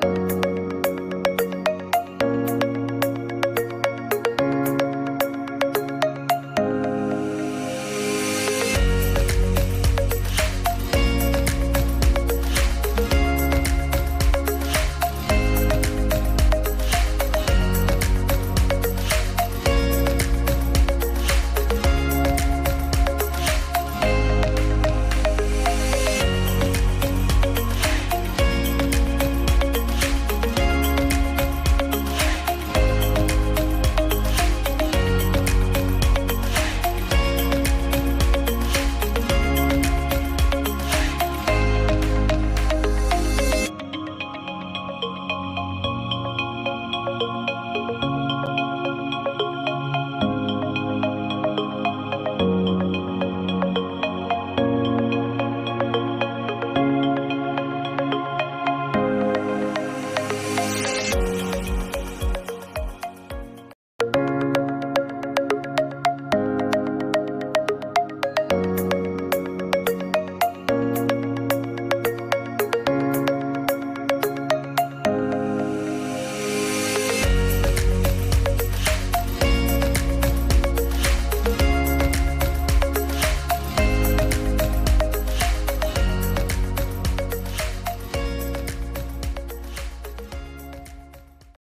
Bye.